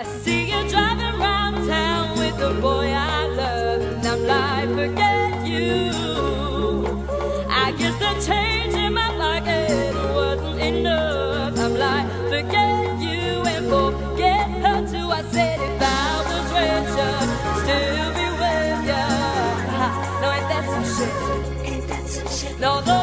I see you driving around town with the boy I love, and I'm like, forget you. I guess the change in my pocket wasn't enough. I'm like, forget you and forget her too. I said if I was richer, still be with ya. No, ain't that some shit? Ain't that some shit? No.